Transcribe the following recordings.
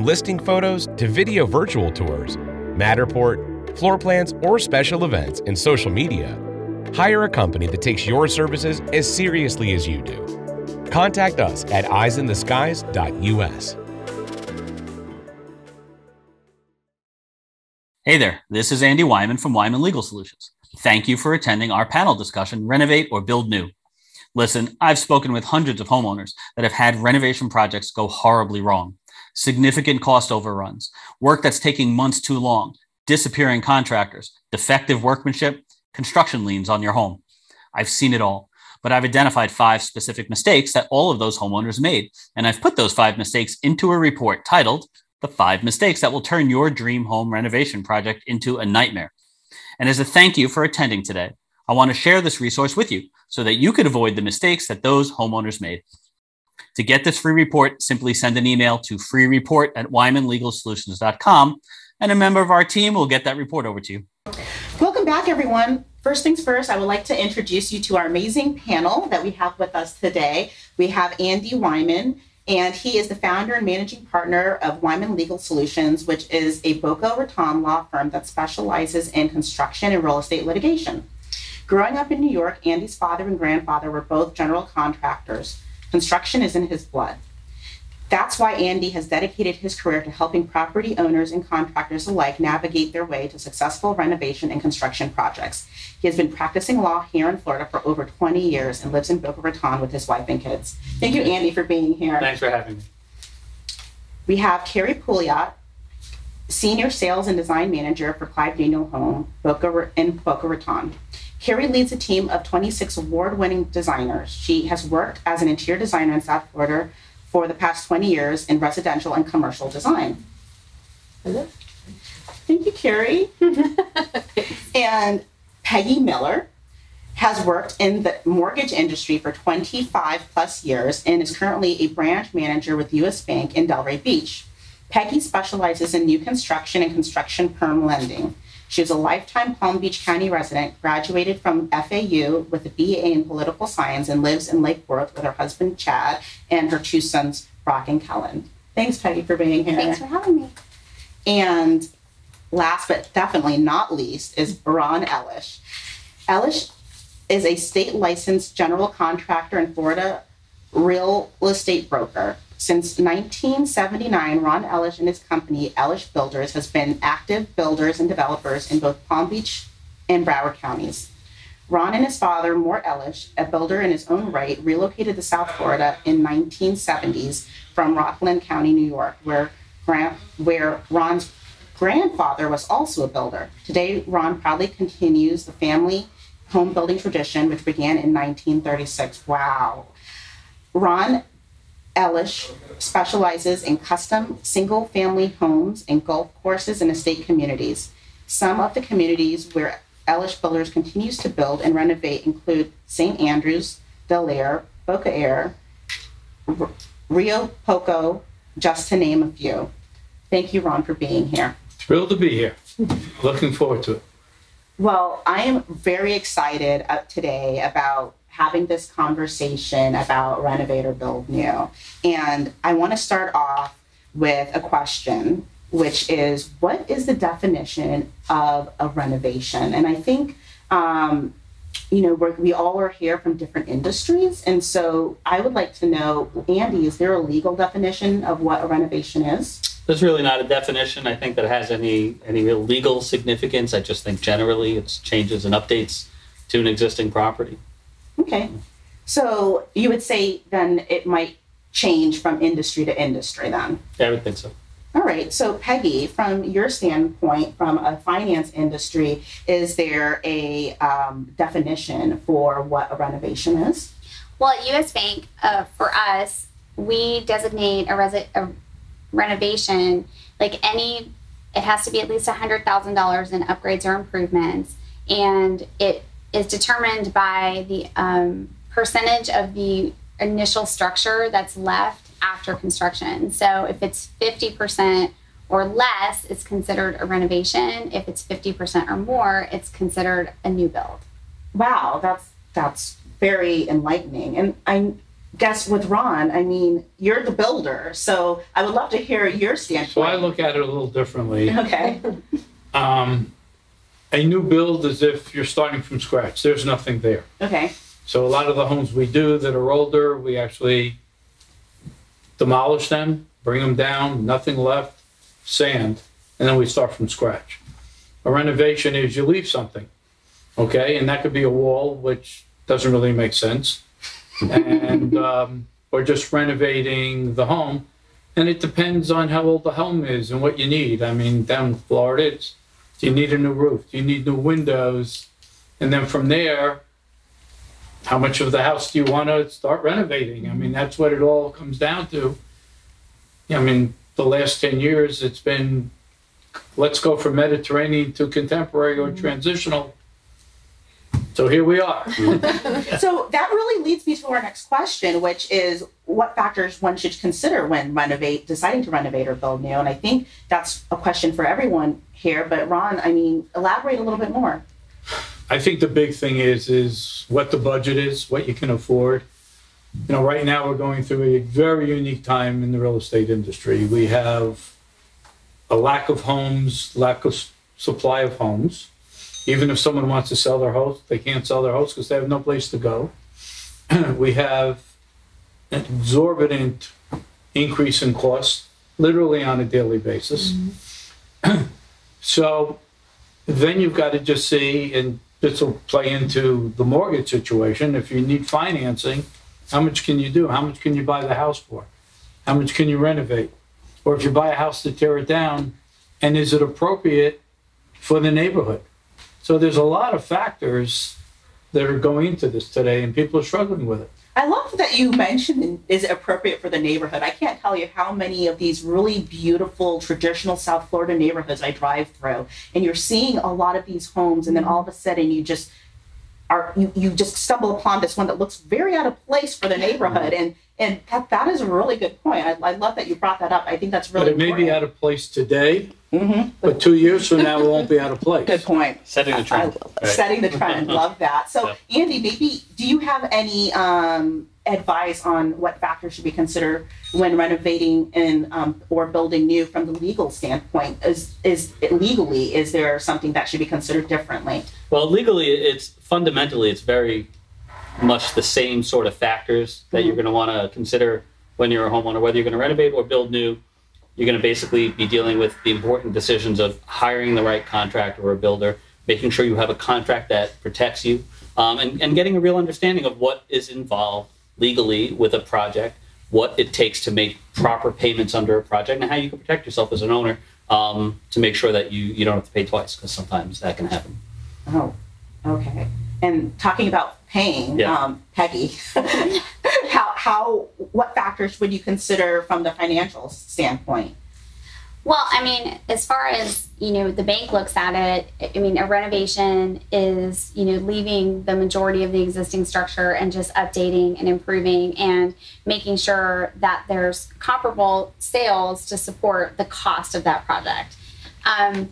From listing photos to video virtual tours, Matterport, floor plans, or special events in social media, hire a company that takes your services as seriously as you do. Contact us at eyesintheskies.us. Hey there, this is Andy Wyman from Wyman Legal Solutions. Thank you for attending our panel discussion Renovate or Build New. Listen, I've spoken with hundreds of homeowners that have had renovation projects go horribly wrong. Significant cost overruns, work that's taking months too long, disappearing contractors, defective workmanship, construction liens on your home. I've seen it all, but I've identified five specific mistakes that all of those homeowners made. And I've put those five mistakes into a report titled The Five Mistakes That Will Turn Your Dream Home Renovation Project into a Nightmare. And as a thank you for attending today, I want to share this resource with you so that you could avoid the mistakes that those homeowners made. To get this free report, simply send an email to freereport at wymanlegalsolutions.com and a member of our team will get that report over to you. Welcome back, everyone. First things first, I would like to introduce you to our amazing panel that we have with us today. We have Andy Wyman, and he is the founder and managing partner of Wyman Legal Solutions, which is a Boca Raton law firm that specializes in construction and real estate litigation. Growing up in New York, Andy's father and grandfather were both general contractors. Construction is in his blood. That's why Andy has dedicated his career to helping property owners and contractors alike navigate their way to successful renovation and construction projects. He has been practicing law here in Florida for over 20 years and lives in Boca Raton with his wife and kids. Thank you, Andy, for being here. Thanks for having me. We have Carrie Pouliot, Senior Sales and Design Manager for Clive Daniel Home Boca, in Boca Raton. Carrie leads a team of 26 award winning designers. She has worked as an interior designer in South Florida for the past 20 years in residential and commercial design. Hello. Thank you, Carrie. and Peggy Miller has worked in the mortgage industry for 25 plus years and is currently a branch manager with US Bank in Delray Beach. Peggy specializes in new construction and construction perm lending. She is a lifetime Palm Beach County resident, graduated from FAU with a BA in political science, and lives in Lake Worth with her husband Chad and her two sons, Brock and Kellen. Thanks, Peggy, for being here. Thanks for having me. And last but definitely not least is Ron Ellish. Ellish is a state licensed general contractor in Florida real estate broker. Since 1979, Ron Ellish and his company, Ellish Builders, has been active builders and developers in both Palm Beach and Broward counties. Ron and his father, Mort Ellish, a builder in his own right, relocated to South Florida in 1970s from Rockland County, New York, where, where Ron's grandfather was also a builder. Today, Ron proudly continues the family home building tradition, which began in 1936. Wow. Ron Ellish specializes in custom single family homes and golf courses and estate communities. Some of the communities where Ellish Builders continues to build and renovate include St. Andrews, Del Air, Boca Air, Rio Poco, just to name a few. Thank you, Ron, for being here. Thrilled to be here. Looking forward to it. Well, I am very excited uh, today about having this conversation about renovate or build new. And I want to start off with a question, which is what is the definition of a renovation? And I think, um, you know, we all are here from different industries. And so I would like to know, Andy, is there a legal definition of what a renovation is? There's really not a definition I think that has any any real legal significance. I just think generally it's changes and updates to an existing property. Okay. So you would say then it might change from industry to industry then? Yeah, I would think so. All right. So, Peggy, from your standpoint, from a finance industry, is there a um, definition for what a renovation is? Well, at US Bank, uh, for us, we designate a, resi- a renovation like any, it has to be at least $100,000 in upgrades or improvements. And it is determined by the um, percentage of the initial structure that's left after construction. So if it's 50% or less, it's considered a renovation. If it's 50% or more, it's considered a new build. Wow, that's that's very enlightening. And I guess with Ron, I mean, you're the builder, so I would love to hear your standpoint. So I look at it a little differently. Okay. Um, a new build is if you're starting from scratch. There's nothing there. Okay. So a lot of the homes we do that are older, we actually demolish them, bring them down, nothing left, sand, and then we start from scratch. A renovation is you leave something, okay, and that could be a wall, which doesn't really make sense, and um, or just renovating the home, and it depends on how old the home is and what you need. I mean, down in Florida, it's do you need a new roof? Do you need new windows? And then from there, how much of the house do you want to start renovating? I mean, that's what it all comes down to. I mean, the last 10 years, it's been let's go from Mediterranean to contemporary or mm-hmm. transitional. So here we are. So that really leads me to our next question, which is what factors one should consider when renovate, deciding to renovate or build new. And I think that's a question for everyone here. But Ron, I mean, elaborate a little bit more. I think the big thing is is what the budget is, what you can afford. You know, right now we're going through a very unique time in the real estate industry. We have a lack of homes, lack of supply of homes. Even if someone wants to sell their house, they can't sell their house because they have no place to go. we have an exorbitant increase in cost, literally on a daily basis. Mm-hmm. so then you've got to just see, and this will play into the mortgage situation. If you need financing, how much can you do? How much can you buy the house for? How much can you renovate? Or if you buy a house to tear it down, and is it appropriate for the neighborhood? So there's a lot of factors that are going into this today, and people are struggling with it. I love that you mentioned is it appropriate for the neighborhood. I can't tell you how many of these really beautiful traditional South Florida neighborhoods I drive through, and you're seeing a lot of these homes, and then all of a sudden you just are you, you just stumble upon this one that looks very out of place for the neighborhood, and and that that is a really good point. I, I love that you brought that up. I think that's really. But really it may be out of place today, mm-hmm. but two years from now, it won't be out of place. Good point. Setting the trend. I- setting the trend. Love that. So, Andy, maybe do you have any um, advice on what factors should be considered when renovating and um, or building new from the legal standpoint? Is is it legally is there something that should be considered differently? Well, legally, it's fundamentally it's very much the same sort of factors that you're going to want to consider when you're a homeowner, whether you're going to renovate or build new. You're going to basically be dealing with the important decisions of hiring the right contractor or a builder, making sure you have a contract that protects you, um, and, and getting a real understanding of what is involved legally with a project, what it takes to make proper payments under a project, and how you can protect yourself as an owner um, to make sure that you, you don't have to pay twice, because sometimes that can happen. Oh, okay. And talking about paying, Yeah. um, Peggy, how how what factors would you consider from the financial standpoint? Well, I mean, as far as you know, the bank looks at it. I mean, a renovation is you know leaving the majority of the existing structure and just updating and improving and making sure that there's comparable sales to support the cost of that project. Um,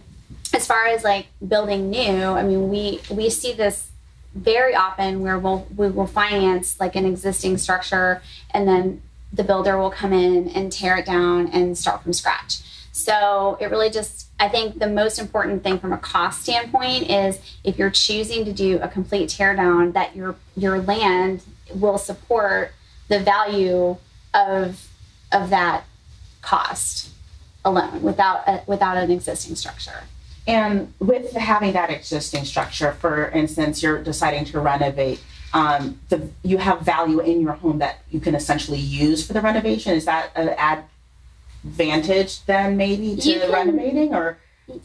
as far as like building new, I mean, we we see this very often where we'll we will finance like an existing structure and then the builder will come in and tear it down and start from scratch. So it really just, I think the most important thing from a cost standpoint is if you're choosing to do a complete tear down, that your your land will support the value of of that cost alone without a, without an existing structure. And with having that existing structure, for instance, you're deciding to renovate, um, the, you have value in your home that you can essentially use for the renovation. Is that an advantage then maybe to You can- renovating or?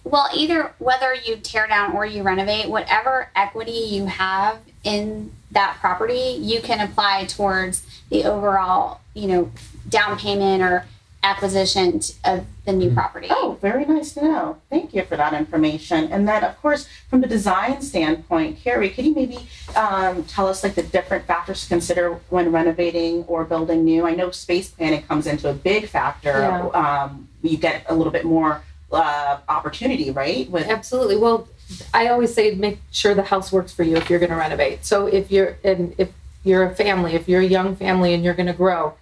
Well, either whether you tear down or you renovate, whatever equity you have in that property, you can apply towards the overall, you know, down payment or acquisition of the new property. Oh, very nice to know. Thank you for that information. And then, of course, from the design standpoint, Carrie, could you maybe um, tell us like the different factors to consider when renovating or building new? I know space planning comes into a big factor. Yeah. Um, you get a little bit more uh, opportunity, right? With Absolutely. Well, I always say make sure the house works for you if you're going to renovate. So if you're and if you're a family, if you're a young family and you're going to grow,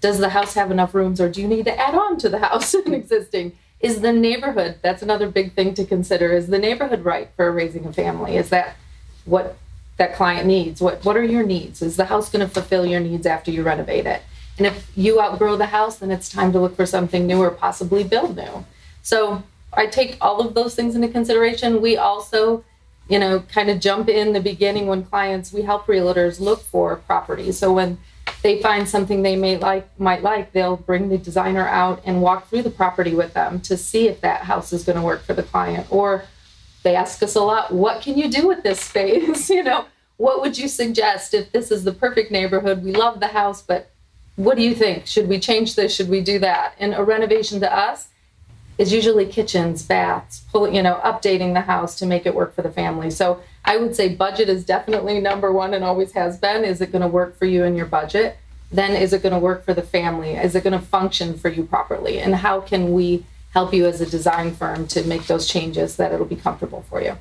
does the house have enough rooms or do you need to add on to the house and existing? Is the neighborhood, that's another big thing to consider, is the neighborhood right for raising a family? Is that what that client needs? What, what are your needs? Is the house going to fulfill your needs after you renovate it? And if you outgrow the house, then it's time to look for something new or possibly build new. So I take all of those things into consideration. We also, you know, kind of jump in the beginning when clients, we help realtors look for properties. So when they find something they may like might like, they'll bring the designer out and walk through the property with them to see if that house is going to work for the client. Or they ask us a lot, what can you do with this space? you know, what would you suggest if this is the perfect neighborhood? We love the house, but what do you think? Should we change this? Should we do that? And a renovation to us is usually kitchens, baths, pull, you know, updating the house to make it work for the family. So I would say budget is definitely number one and always has been. Is it going to work for you and your budget? Then is it going to work for the family? Is it going to function for you properly? And how can we help you as a design firm to make those changes that it'll be comfortable for you?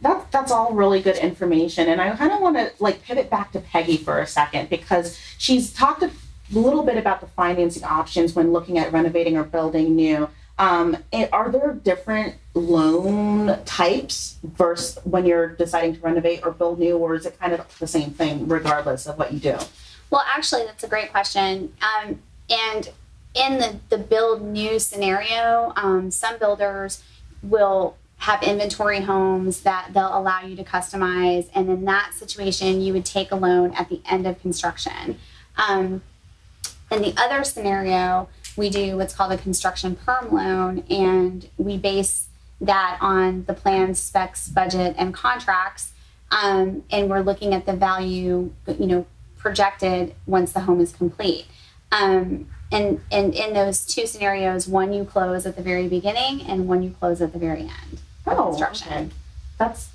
That, that's all really good information. And I kind of want to like pivot back to Peggy for a second because she's talked a little bit about the financing options when looking at renovating or building new. Um, are there different loan types versus when you're deciding to renovate or build new, or is it kind of the same thing regardless of what you do? Well, actually, that's a great question. Um, and in the, the build new scenario, um, some builders will have inventory homes that they'll allow you to customize. And in that situation, you would take a loan at the end of construction. Um, in the other scenario, we do what's called a construction perm loan, and we base that on the plan, specs, budget, and contracts. Um, and we're looking at the value, you know, projected once the home is complete. Um, and, and in those two scenarios, one you close at the very beginning, and one you close at the very end. Oh, construction. Okay. That's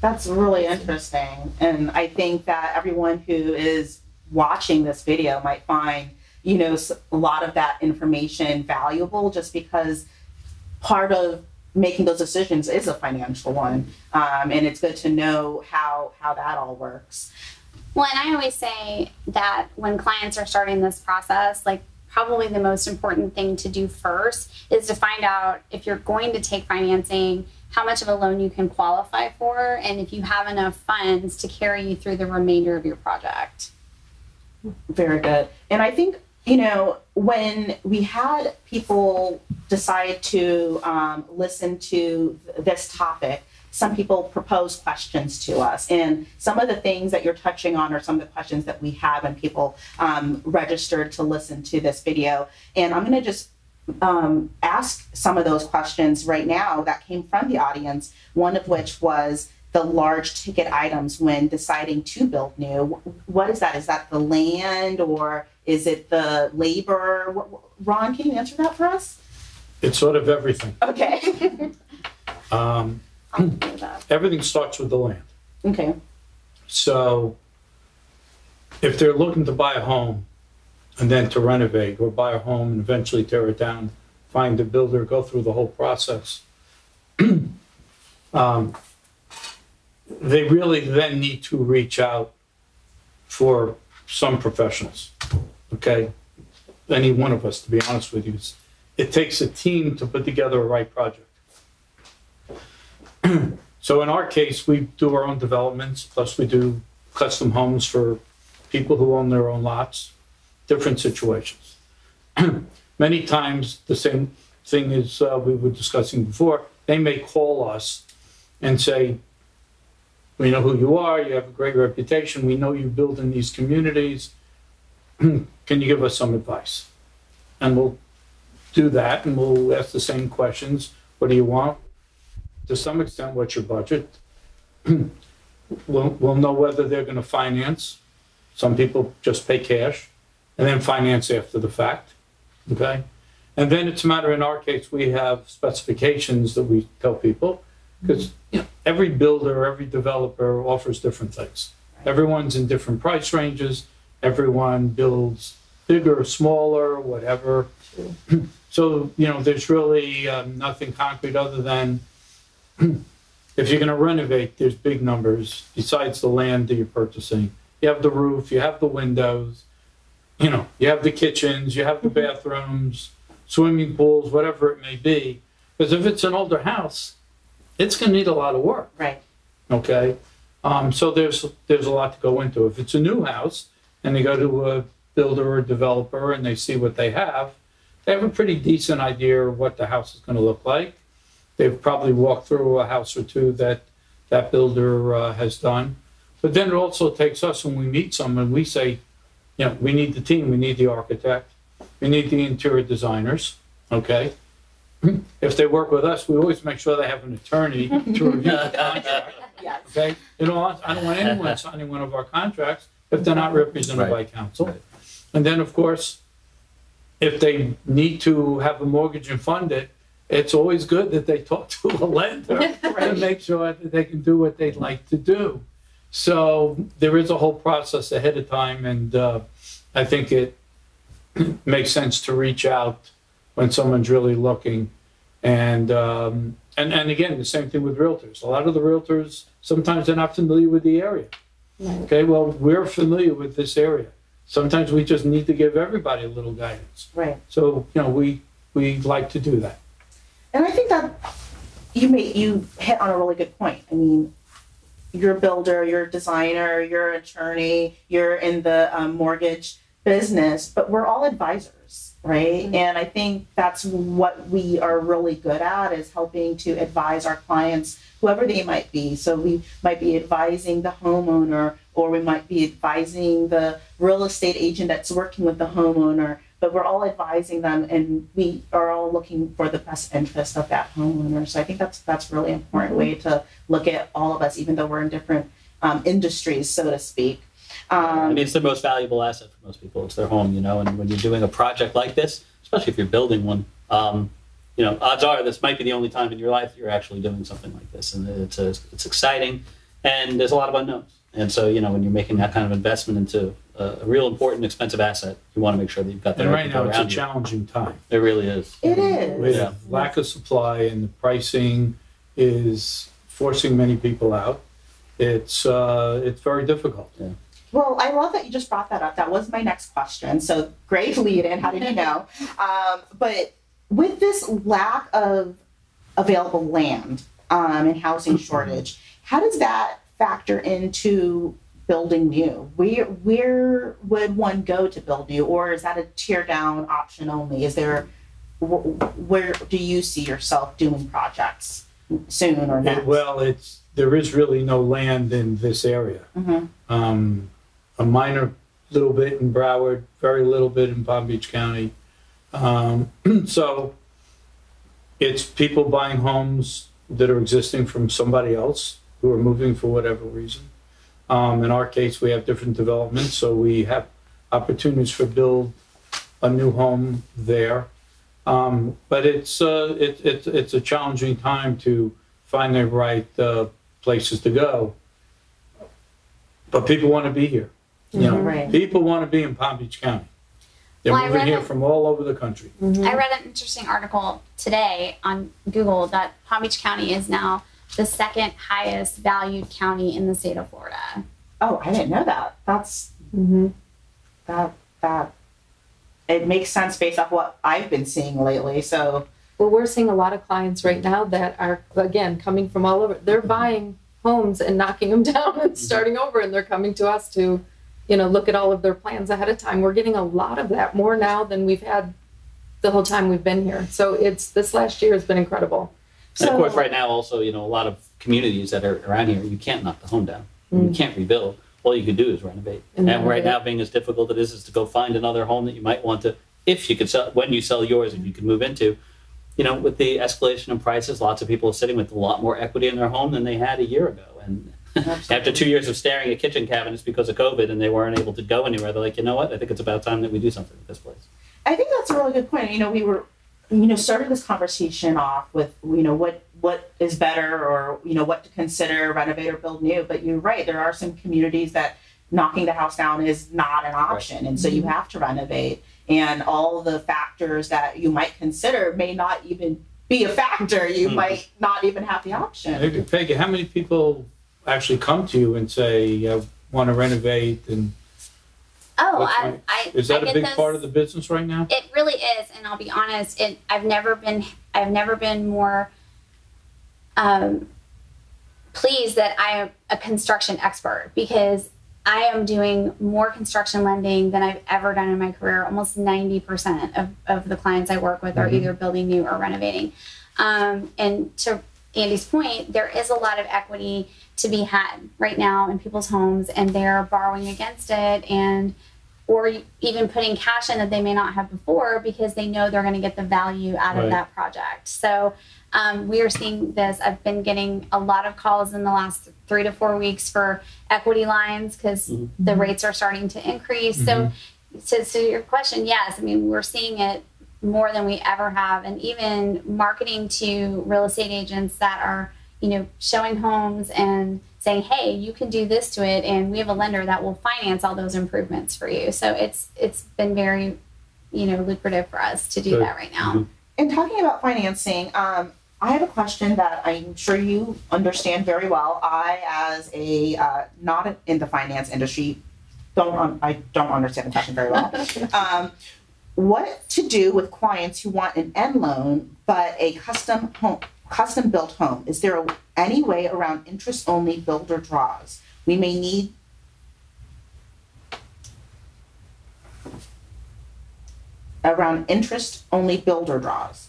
that's really interesting, and I think that everyone who is watching this video might find you know a lot of that information valuable just because part of making those decisions is a financial one um, and it's good to know how how that all works. Well and i always say that when clients are starting this process like probably the most important thing to do first is to find out if you're going to take financing how much of a loan you can qualify for and if you have enough funds to carry you through the remainder of your project. Very good. And i think you know, when we had people decide to um, listen to this topic, some people proposed questions to us. And some of the things that you're touching on are some of the questions that we have and people um, registered to listen to this video. And I'm going to just um, ask some of those questions right now that came from the audience, one of which was, the large ticket items when deciding to build new. What is that? Is that the land or is it the labor? Ron, can you answer that for us? It's sort of everything. Okay. um, everything starts with the land. Okay. So if they're looking to buy a home and then to renovate or buy a home and eventually tear it down, find a builder, go through the whole process. um, they really then need to reach out for some professionals. Okay? Any one of us, to be honest with you. It takes a team to put together a right project. so in our case, we do our own developments, plus we do custom homes for people who own their own lots, different situations. Many times, the same thing as uh, we were discussing before, they may call us and say, we know who you are. You have a great reputation. We know you build in these communities. Can you give us some advice? And we'll do that and we'll ask the same questions. What do you want? To some extent, what's your budget? we'll, we'll know whether they're going to finance. Some people just pay cash and then finance after the fact. Okay. And then it's a matter, in our case, we have specifications that we tell people because you know, every builder, every developer offers different things. Everyone's in different price ranges. Everyone builds bigger, smaller, whatever. so you know, there's really um, nothing concrete other than if you're going to renovate, there's big numbers besides the land that you're purchasing. you have the roof, you have the windows, you know, you have the kitchens, you have the bathrooms, swimming pools, whatever it may be. Because if it's an older house, it's gonna need a lot of work Right. okay? Um, so there's, there's a lot to go into. If it's a new house and they go to a builder or developer and they see what they have, they have a pretty decent idea of what the house is gonna look like. They've probably walked through a house or two that that builder uh, has done. But then it also takes us when we meet someone, we say, you know, we need the team, we need the architect, we need the interior designers, okay? If they work with us, we always make sure they have an attorney to review the contract. Yes. Okay, you know, I don't want anyone signing one of our contracts if they're not represented by counsel. Right. And then, of course, if they need to have a mortgage and fund it, it's always good that they talk to a lender to make sure that they can do what they'd like to do. So there is a whole process ahead of time, and uh, I think it makes sense to reach out when someone's really looking. And um, and and again, the same thing with realtors. A lot of the realtors sometimes they're not familiar with the area. Right. Okay, well, we're familiar with this area. Sometimes we just need to give everybody a little guidance. Right. So you know, we we like to do that. And I think that you made you hit on a really good point. I mean, you're a builder, you're a designer, you're an attorney, you're in the um, mortgage business, but we're all advisors, right? And I think that's what we are really good at is helping to advise our clients, whoever they might be. So we might be advising the homeowner, or we might be advising the real estate agent that's working with the homeowner but we're all advising them and we are all looking for the best interest of that homeowner. So I think that's that's really important way to look at all of us, even though we're in different um, industries, so to speak. I Um, mean, it's the most valuable asset for most people. It's their home, you know. And when you're doing a project like this, especially if you're building one, um, you know, odds are this might be the only time in your life that you're actually doing something like this, and it's a, it's exciting, and there's a lot of unknowns. And so, you know, when you're making that kind of investment into a, a real important, expensive asset, you want to make sure that you've got the And right right now, it's a you. challenging time. It really is. it is. With Yeah. lack of supply and the pricing is forcing many people out. It's uh, it's very difficult. Well, I love that you just brought that up. That was my next question. So great lead in. How did you know? Um, but with this lack of available land um, and housing shortage, how does that factor into building new? Where where would one go to build new, or is that a tear down option only? Is there where do you see yourself doing projects soon or It- well, it's there is really no land in this area. Mhm. Um, a minor little bit in Broward, very little bit in Palm Beach County. Um, so it's people buying homes that are existing from somebody else who are moving for whatever reason. Um, in our case, we have different developments, so we have opportunities for build a new home there. Um, but it's uh, it, it, it's a challenging time to find the right uh, places to go. But people want to be here. You know, Right. people want to be in Palm Beach County. They're Well, moving here that- from all over the country. I read an interesting article today on Google that Palm Beach County is now the second highest valued county in the state of Florida. Oh, I didn't know that. That's Mm-hmm. that that it makes sense based off what I've been seeing lately. So Well, we're seeing a lot of clients right now that are, again, coming from all over. They're buying homes and knocking them down and starting over, and they're coming to us to, you know, look at all of their plans ahead of time. We're getting a lot of that more now than we've had the whole time we've been here. So it's this last year has been incredible. And of course, right now, also, you know, a lot of communities that are around here, you can't knock the home down. You mm. can't rebuild. All you can do is renovate. And And, right now, being as difficult as it is, is to go find another home that you might want to, if you could sell, when you sell yours, if you could move into. You know, with the escalation in prices, lots of people are sitting with a lot more equity in their home than they had a year ago. And after two years of staring at kitchen cabinets because of COVID and they weren't able to go anywhere, they're like, you know what? I think it's about time that we do something with this place. I think that's a really good point. You know, we were you know started this conversation off with you know what what is better or you know what to consider renovate or build new. But you're right. There are some communities that knocking the house down is not an option, and so you have to renovate. And all the factors that you might consider may not even be a factor. You Mhm. might not even have the option. Peggy, how many people actually come to you and say, I want to renovate and Oh, I, I is that I a big those- part of the business right now? It really is, and I'll be honest. It I've never been I've never been more um, pleased that I am a construction expert because I am doing more construction lending than I've ever done in my career. Almost ninety percent of, of the clients I work with are Mhm. either building new or renovating. Um, and to Andy's point, there is a lot of equity to be had right now in people's homes, and they're borrowing against it and or even putting cash in that they may not have before because they know they're going to get the value out Right. of that project. So um, we are seeing this. I've been getting a lot of calls in the last three to four weeks for equity lines because Mhm. the rates are starting to increase. So, to, to your question, yes, I mean we're seeing it more than we ever have, and even marketing to real estate agents that are you know showing homes and saying, "Hey, you can do this to it," and we have a lender that will finance all those improvements for you. So it's it's been very, you know, lucrative for us to do Good. that right now. Mhm. In talking about financing, um, I have a question that I'm sure you understand very well. I, as a uh, not in the finance industry, don't un- I don't understand the question very well. um, what to do with clients who want an end loan but a custom home, custom built home? Is there a, any way around interest only builder draws? We may need. Around interest only builder draws.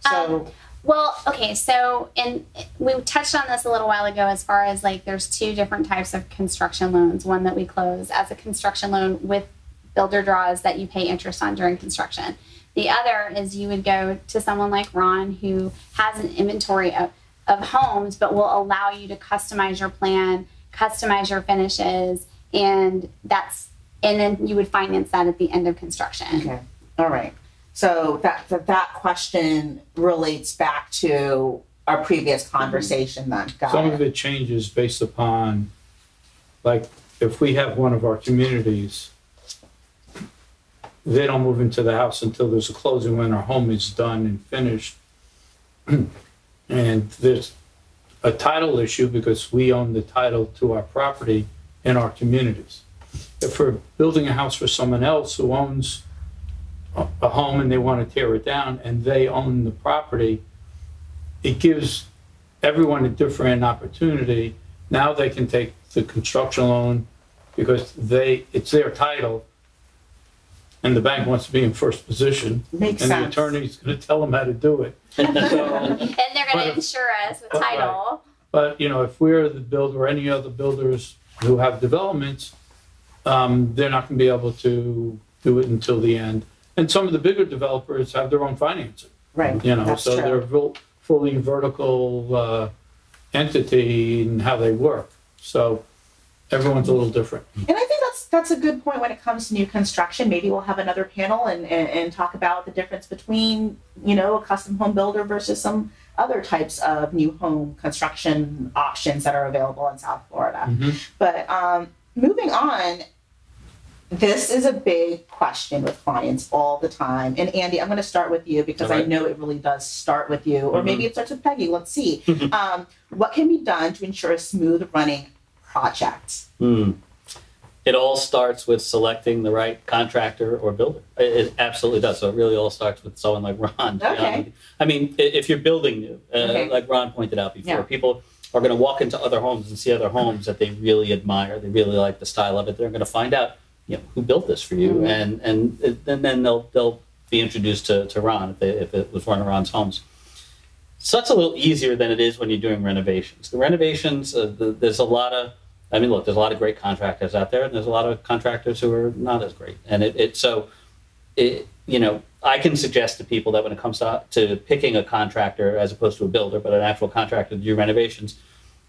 So. Um, well, okay, so and we touched on this a little while ago as far as like there's two different types of construction loans. One that we close as a construction loan with builder draws that you pay interest on during construction. The other is you would go to someone like Ron who has an inventory of, of homes but will allow you to customize your plan, customize your finishes, and that's and then you would finance that at the end of construction. Okay, all right. So that, that, that question relates back to our previous conversation then, got Some of it. it changes based upon, like, if we have one of our communities, they don't move into the house until there's a closing when our home is done and finished. And there's a title issue because we own the title to our property in our communities. If we're building a house for someone else who owns a, home and they want to tear it down and they own the property, it gives everyone a different opportunity. Now they can take the construction loan because they, it's their title. And the bank wants to be in first position. Makes And the sense. attorney's gonna tell them how to do it. So, And they're going to if- insure us with Right. title. but, you know, if we're the builder or any other builders who have developments, um, they're not gonna be able to do it until the end. And some of the bigger developers have their own financing. Right, you know, that's so they're true. fully vertical uh, entity in how they work. So everyone's a little different. And I think that's, a good point when it comes to new construction. Maybe we'll have another panel and, and, and talk about the difference between, you know, a custom home builder versus some other types of new home construction options that are available in South Florida. Mhm. But um, moving on, this is a big question with clients all the time. And Andy, I'm going to start with you because I know it really does start with you, or Mhm. maybe it starts with Peggy. Let's see. um, what can be done to ensure a smooth running project? Hmm. It all starts with selecting the right contractor or builder. It, it absolutely does. So it really all starts with someone like Ron. Okay. I mean, if you're building new, uh, Okay. like Ron pointed out before, Yeah. people are going to walk into other homes and see other homes that they really admire. They really like the style of it. They're going to find out, you know, who built this for you, Mhm. and and and then they'll they'll be introduced to, to Ron if, they, if it was one of Ron's homes. So that's a little easier than it is when you're doing renovations. The renovations, uh, the, there's a lot of, I mean, look, there's a lot of great contractors out there, and there's a lot of contractors who are not as great. And it, it so, it, you know, I can suggest to people that when it comes to, to picking a contractor as opposed to a builder, but an actual contractor to do renovations,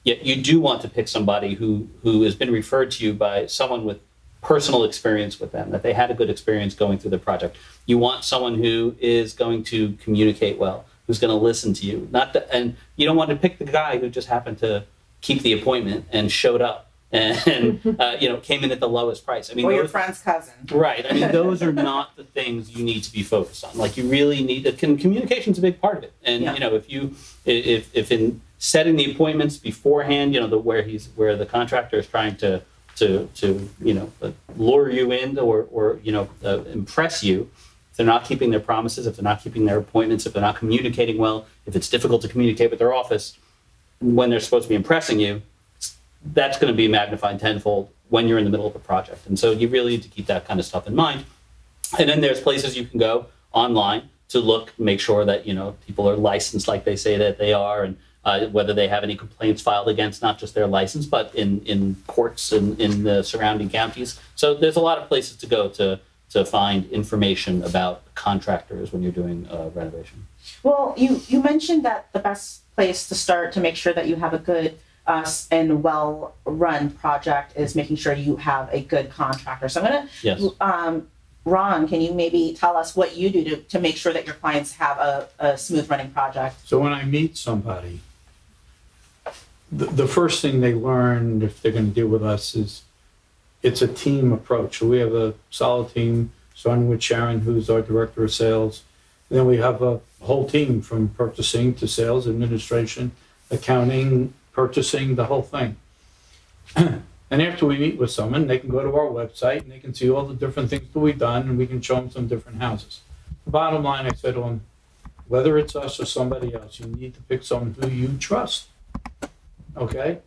yet you do want to pick somebody who who has been referred to you by someone with personal experience with them, that they had a good experience going through the project. You want someone who is going to communicate well, who's going to listen to you, not the, and you don't want to pick the guy who just happened to keep the appointment and showed up and uh, you know came in at the lowest price. I mean, or your friend's cousin? Right. I mean, those are not the things you need to be focused on. Like, you really need. Can communication's a big part of it. And Yeah. you know, if you if if in setting the appointments beforehand, you know, the where he's where the contractor is trying to to to you know uh, lure you in or or you know uh, impress you. If they're not keeping their promises, if they're not keeping their appointments, if they're not communicating well, if it's difficult to communicate with their office when they're supposed to be impressing you, that's going to be magnified tenfold when you're in the middle of a project. And so you really need to keep that kind of stuff in mind. And then there's places you can go online to look, make sure that you know people are licensed like they say that they are, and uh, whether they have any complaints filed against not just their license, but in in courts in, in the surrounding counties. So there's a lot of places to go to to find information about contractors when you're doing uh, renovation. Well, you you mentioned that the best place to start to make sure that you have a good uh, s- and well run project is making sure you have a good contractor. So I'm gonna Yes. um, Ron, can you maybe tell us what you do to, to make sure that your clients have a, a smooth running project? So when I meet somebody, the, the first thing they learn if they're going to deal with us is it's a team approach. So we have a solid team, starting with Sharon, who's our director of sales. And then we have a whole team from purchasing to sales, administration, accounting, purchasing, the whole thing. and after we meet with someone, they can go to our website and they can see all the different things that we've done, and we can show them some different houses. The bottom line, I said to them, whether it's us or somebody else, you need to pick someone who you trust. Okay?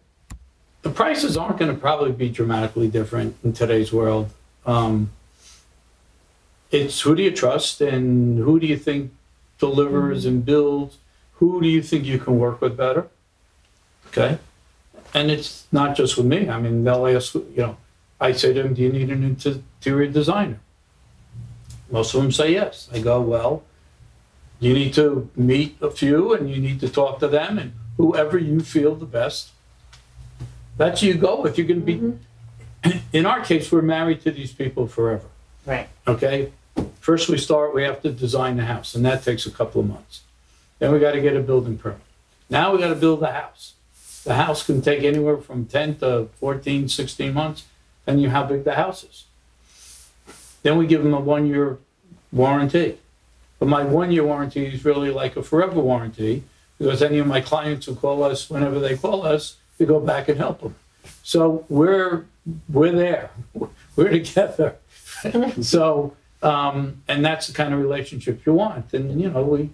The prices aren't going to probably be dramatically different in today's world. Um, it's who do you trust and who do you think delivers and builds? Who do you think you can work with better? Okay? And it's not just with me. I mean, they'll ask, you know, I say to them, do you need an interior designer? Most of them say yes. I go, well, you need to meet a few and you need to talk to them and whoever you feel the best that's you go with you're going to be mm-hmm. in our case we're married to these people forever Right. okay first we start we have to design the house and that takes a couple of months then we got to get a building permit now we got to build the house the house can take anywhere from 10 to 14 16 months and you how big the house is then we give them a one year warranty but my one year warranty is really like a forever warranty because any of my clients who call us whenever they call us, we go back and help them. So we're we're there, we're together. so um, and that's the kind of relationship you want. And you know we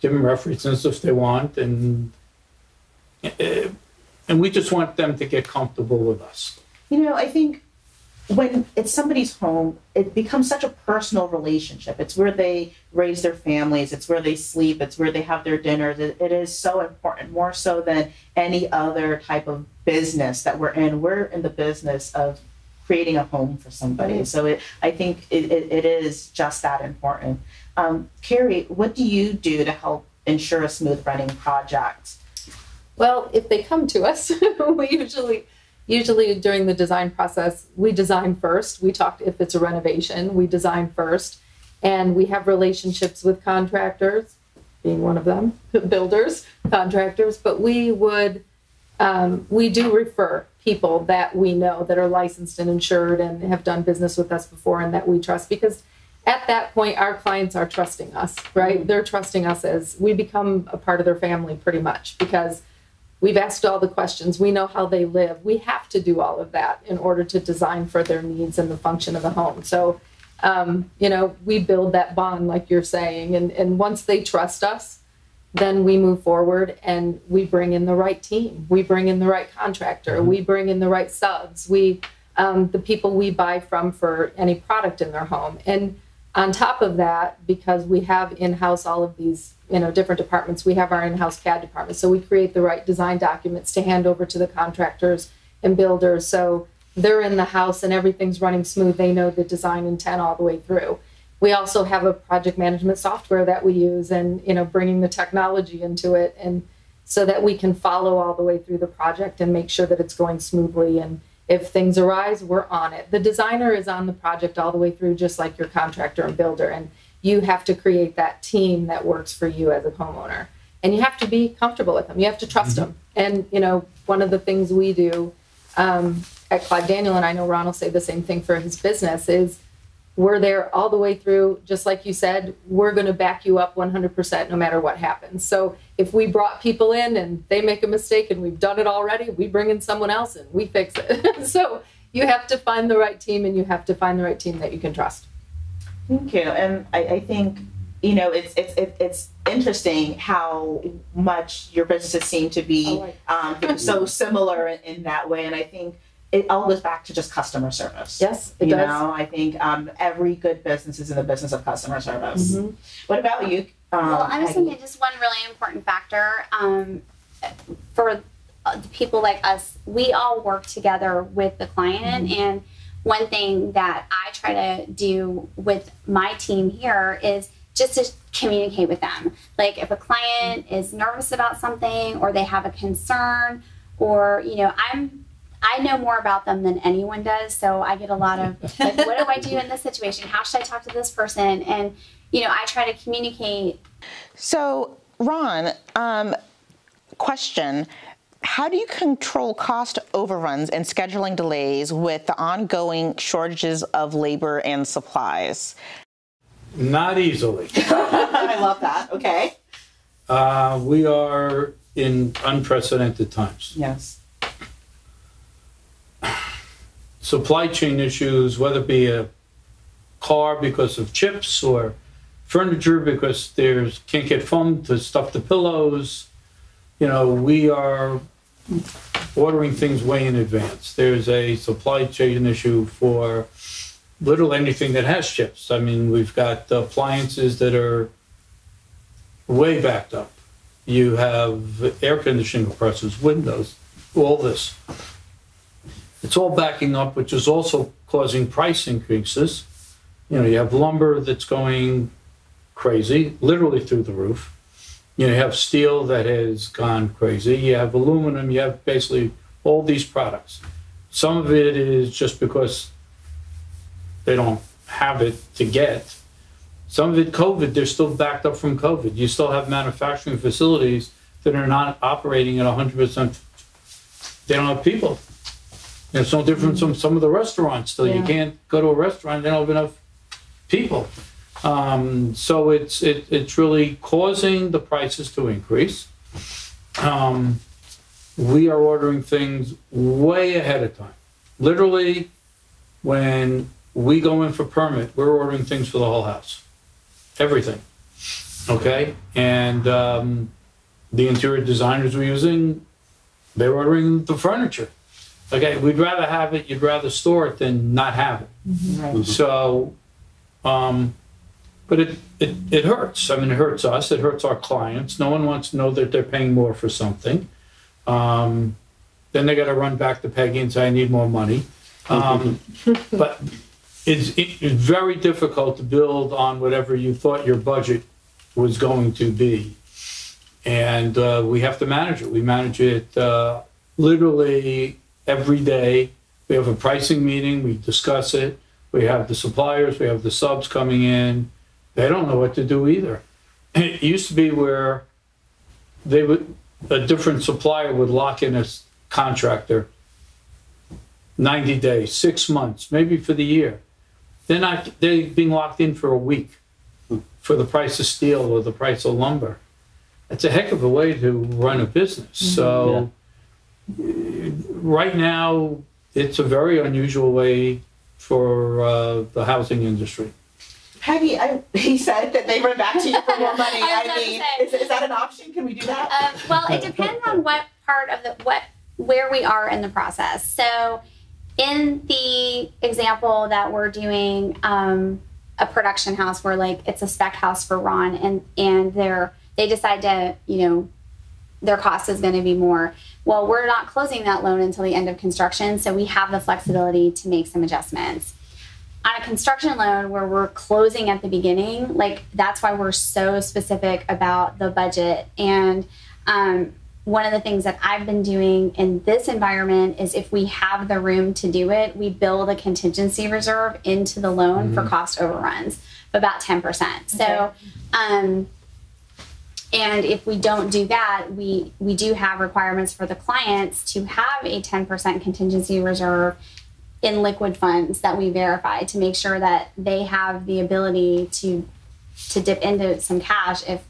give them references if they want, and and we just want them to get comfortable with us. You know, I think when it's somebody's home, it becomes such a personal relationship. It's where they raise their families, it's where they sleep, it's where they have their dinners. It, it is so important, more so than any other type of business that we're in. We're in the business of creating a home for somebody. So it, I think it, it, it is just that important. Um, Carrie, what do you do to help ensure a smooth running project? Well, if they come to us, we usually usually during the design process, we design first. We talk if it's a renovation, we design first. And we have relationships with contractors, being one of them, builders, contractors, but we would um, we do refer people that we know that are licensed and insured and have done business with us before and that we trust because at that point our clients are trusting us right they're trusting us as we become a part of their family pretty much because we've asked all the questions we know how they live we have to do all of that in order to design for their needs and the function of the home so um, you know we build that bond like you're saying and, and once they trust us then we move forward and we bring in the right team. We bring in the right contractor. We bring in the right subs. We, um, the people we buy from for any product in their home. And on top of that, because we have in-house all of these, you know, different departments, we have our in-house CAD department. So we create the right design documents to hand over to the contractors and builders. So they're in the house and everything's running smooth. They know the design intent all the way through we also have a project management software that we use and you know bringing the technology into it and so that we can follow all the way through the project and make sure that it's going smoothly and if things arise we're on it the designer is on the project all the way through just like your contractor and builder and you have to create that team that works for you as a homeowner and you have to be comfortable with them you have to trust them and you know one of the things we do um, at clive daniel and i know ron will say the same thing for his business is we're there all the way through. Just like you said, we're going to back you up 100% no matter what happens. So if we brought people in and they make a mistake and we've done it already, we bring in someone else and we fix it. so you have to find the right team and you have to find the right team that you can trust. Thank you. And I, I think, you know, it's, it's, it's interesting how much your businesses seem to be um, so similar in, in that way. And I think it all goes back to just customer service. Yes, it you does. know, I think um, every good business is in the business of customer service. Mhm. What about you? Um, Well, I was Peggy? thinking just one really important factor um, for uh, the people like us. We all work together with the client, and one thing that I try to do with my team here is just to communicate with them. Like if a client is nervous about something, or they have a concern, or you know, I'm I know more about them than anyone does, so I get a lot of like, what do I do in this situation? How should I talk to this person? And you know, I try to communicate So, Ron, um, question. How do you control cost overruns and scheduling delays with the ongoing shortages of labor and supplies? Not easily. I love that. Okay. Uh, we are in unprecedented times. Yes. Supply chain issues, whether it be a car because of chips or furniture because there's can't get foam to stuff the pillows. You know, we are ordering things way in advance. There's a supply chain issue for literally anything that has chips. I mean, we've got appliances that are way backed up. You have air conditioning compressors, windows, all this. It's all backing up, which is also causing price increases. You know, you have lumber that's going crazy, literally through the roof. You know, you have steel that has gone crazy. You have aluminum. You have basically all these products. Some of it is just because they don't have it to get. Some of it, COVID, they're still backed up from COVID. You still have manufacturing facilities that are not operating at 100%. They don't have people. It's no different from some of the restaurants still. You can't go to a restaurant, they don't have enough people. Um, so it's, it, it's really causing the prices to increase. Um, we are ordering things way ahead of time. Literally, when we go in for permit, we're ordering things for the whole house. Everything. Okay? And um, the interior designers we're using, they're ordering the furniture. Okay, we'd rather have it, you'd rather store it than not have it. Right. So, um, but it, it, it hurts. I mean, it hurts us, it hurts our clients. No one wants to know that they're paying more for something. Um, then they got to run back to Peggy and say, I need more money. Um, but it's, it's very difficult to build on whatever you thought your budget was going to be. And uh, we have to manage it. We manage it uh, literally every day. We have a pricing meeting, we discuss it. We have the suppliers, we have the subs coming in. They don't know what to do either. It used to be where they would, a different supplier would lock in a contractor 90 days, six months, maybe for the year. They're not, they're being locked in for a week for the price of steel or the price of lumber. It's a heck of a way to run a business. So, uh, right now, it's a very unusual way for uh, the housing industry. Peggy, I, he said that they run back to you for more money. I I mean, is, is that an option? Can we do that? Um, well, it depends on what part of the what where we are in the process. So, in the example that we're doing, um, a production house where like it's a spec house for Ron, and and they're they decide to you know their cost is going to be more. Well, we're not closing that loan until the end of construction, so we have the flexibility to make some adjustments. On a construction loan where we're closing at the beginning, like that's why we're so specific about the budget. And um, one of the things that I've been doing in this environment is if we have the room to do it, we build a contingency reserve into the loan for cost overruns of about 10%. So, um, and if we don't do that, we we do have requirements for the clients to have a 10% contingency reserve in liquid funds that we verify to make sure that they have the ability to to dip into some cash if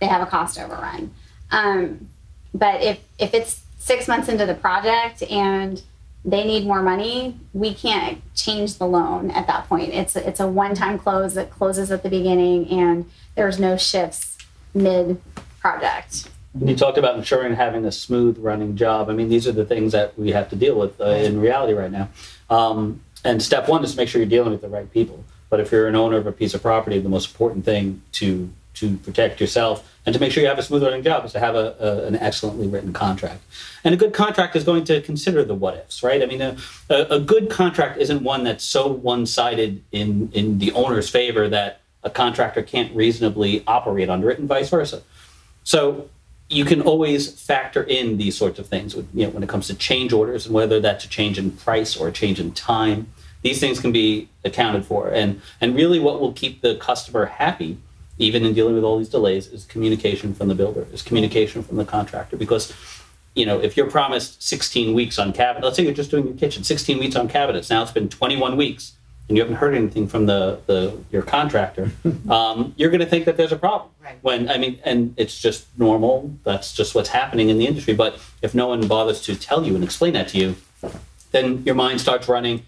they have a cost overrun. Um, but if if it's six months into the project and they need more money, we can't change the loan at that point. It's it's a one time close that closes at the beginning, and there's no shifts mid project. You talked about ensuring having a smooth running job. I mean, these are the things that we have to deal with uh, in reality right now. Um, and step one is to make sure you're dealing with the right people. But if you're an owner of a piece of property, the most important thing to to protect yourself and to make sure you have a smooth running job is to have a, a, an excellently written contract. And a good contract is going to consider the what ifs, right? I mean, a, a good contract isn't one that's so one sided in, in the owner's favor that a contractor can't reasonably operate under it and vice versa. So you can always factor in these sorts of things with, you know, when it comes to change orders and whether that's a change in price or a change in time. These things can be accounted for. And, and really, what will keep the customer happy even in dealing with all these delays, is communication from the builder, is communication from the contractor. Because, you know, if you're promised 16 weeks on cabinet, let's say you're just doing your kitchen, 16 weeks on cabinets, now it's been 21 weeks, and you haven't heard anything from the, the your contractor, um, you're going to think that there's a problem. Right. When I mean, and it's just normal. That's just what's happening in the industry. But if no one bothers to tell you and explain that to you, then your mind starts running.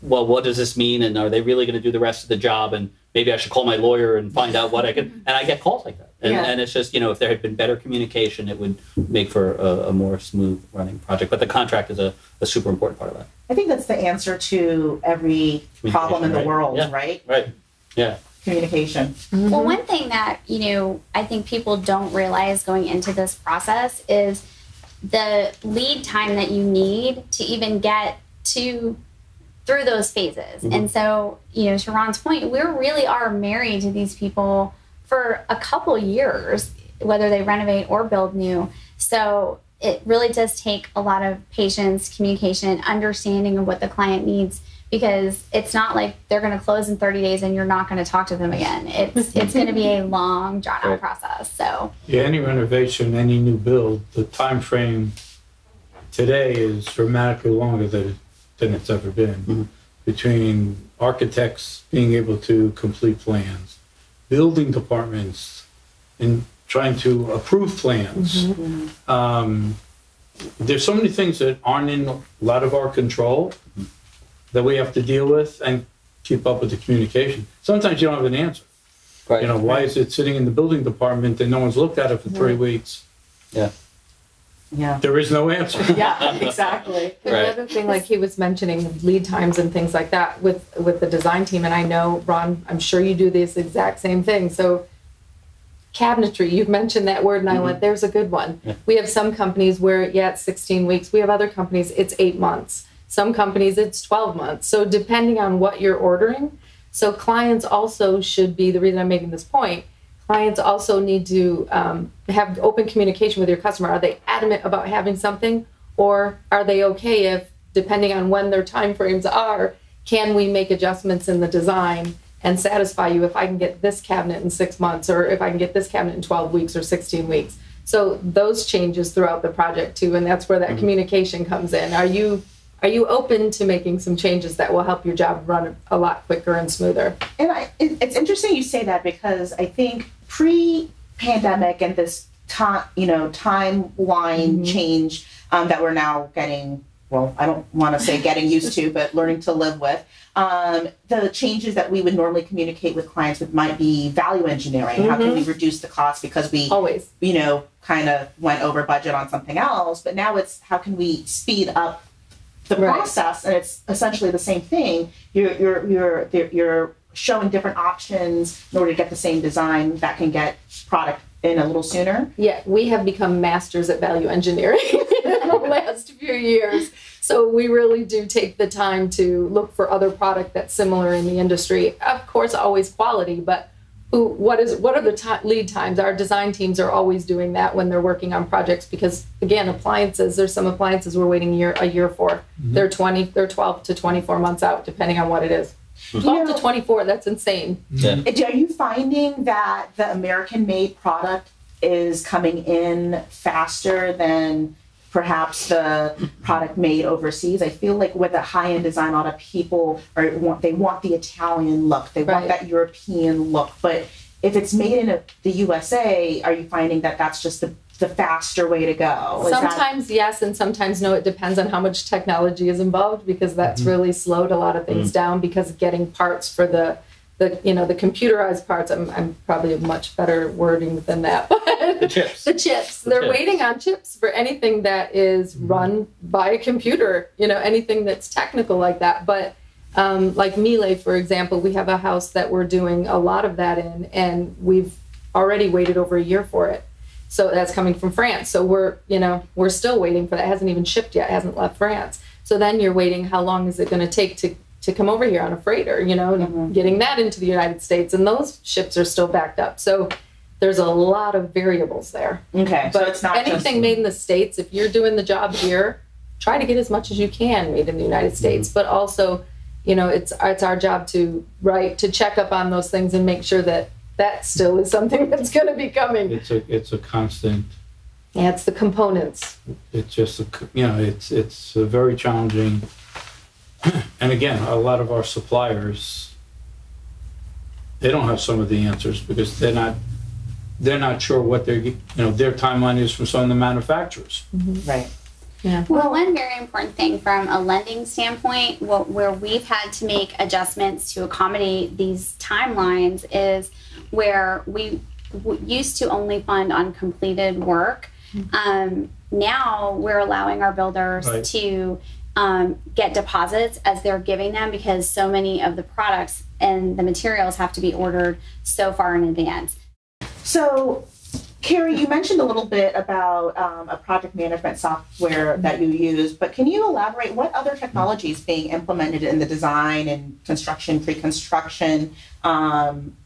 Well, what does this mean? And are they really going to do the rest of the job? And maybe I should call my lawyer and find out what I can. And I get calls like that. And, Yeah. and it's just, you know, if there had been better communication, it would make for a, a more smooth running project. But the contract is a, a super important part of that. I think that's the answer to every problem in the right? world, Yeah. right? Right. Yeah. Communication. Mm-hmm. Well, one thing that, you know, I think people don't realize going into this process is the lead time that you need to even get to through those phases. Mm-hmm. And so, you know, to Ron's point, we really are married to these people for a couple years, whether they renovate or build new. So it really does take a lot of patience, communication, understanding of what the client needs because it's not like they're going to close in 30 days and you're not going to talk to them again. It's it's going to be a long, drawn out process. So Yeah, any renovation, any new build, the time frame today is dramatically longer than, than it's ever been. Mm-hmm. Between architects being able to complete plans, building departments and trying to approve plans. Um, there's so many things that aren't in a lot of our control that we have to deal with and keep up with the communication. Sometimes you don't have an answer. Right. You know, why is it sitting in the building department and no one's looked at it for three weeks? Yeah. Yeah. There is no answer. Yeah, exactly. The Right. other thing, like he was mentioning, lead times and things like that with with the design team, and I know Ron, I'm sure you do this exact same thing. So, cabinetry, you've mentioned that word, and I went, mm-hmm. "There's a good one." Yeah. We have some companies where yeah, it's 16 weeks. We have other companies it's eight months. Some companies it's 12 months. So depending on what you're ordering, so clients also should be the reason I'm making this point. Clients also need to um, have open communication with your customer. Are they adamant about having something, or are they okay if, depending on when their timeframes are, can we make adjustments in the design and satisfy you if I can get this cabinet in six months, or if I can get this cabinet in 12 weeks or 16 weeks? So those changes throughout the project too, and that's where that communication comes in. Are you are you open to making some changes that will help your job run a lot quicker and smoother? And I, it, it's interesting you say that because I think pre-pandemic and this time, you know, timeline change um, that we're now getting. Well, I don't want to say getting used to, but learning to live with. Um, the changes that we would normally communicate with clients with might be value engineering. How can we reduce the cost because we Always. you know, kind of went over budget on something else. But now it's how can we speed up the Right. process? And it's essentially the same thing. You're you're you're you're- you're showing different options in order to get the same design that can get product in a little sooner. Yeah, we have become masters at value engineering in the last few years. So we really do take the time to look for other product that's similar in the industry. Of course, always quality, but who, what is what are the ti lead times? Our design teams are always doing that when they're working on projects because again, appliances. There's some appliances we're waiting year a year for. Mm-hmm. They're twenty, they're twelve to twenty four months out, depending on what it is. Mm-hmm. Twelve know- to twenty four. That's insane. Yeah. Are you finding that the American made product is coming in faster than perhaps the product made overseas. I feel like with a high end design, a lot of people are want they want the Italian look, they want Right. that European look. But if it's made in a, the USA, are you finding that that's just the the faster way to go? Is that- Sometimes yes, and sometimes no. It depends on how much technology is involved because that's mm-hmm. really slowed a lot of things mm. down. Because getting parts for the the you know the computerized parts, I'm, I'm probably a much better wording than that. The chips. the chips. The They're chips. waiting on chips for anything that is mm-hmm. run by a computer, you know, anything that's technical like that. But um, like Miele, for example, we have a house that we're doing a lot of that in, and we've already waited over a year for it. So that's coming from France. So we're, you know, we're still waiting for that. It hasn't even shipped yet. It hasn't left France. So then you're waiting. How long is it going to take to to come over here on a freighter? You know, and mm-hmm. getting that into the United States, and those ships are still backed up. So there's a lot of variables there. okay, so But it's not anything just, made in the states, if you're doing the job here, try to get as much as you can made in the United mm-hmm. States. But also, you know, it's it's our job to right to check up on those things and make sure that that still is something that's going to be coming. It's a, it's a constant, Yeah, it's the components. it's just, a you know, it's, it's a very challenging. And again, a lot of our suppliers, they don't have some of the answers because they're not, they're not sure what their, you know, their timeline is from some of the manufacturers. Mm-hmm. right. Well, one very important thing from a lending standpoint, wh- where we've had to make adjustments to accommodate these timelines, is where we w- used to only fund on completed work. Um, now we're allowing our builders Right. to um, get deposits as they're giving them because so many of the products and the materials have to be ordered so far in advance. So, Carrie, you mentioned a little bit about um, a project management software that you use, but can you elaborate what other technologies being implemented in the design and construction, pre-construction, um,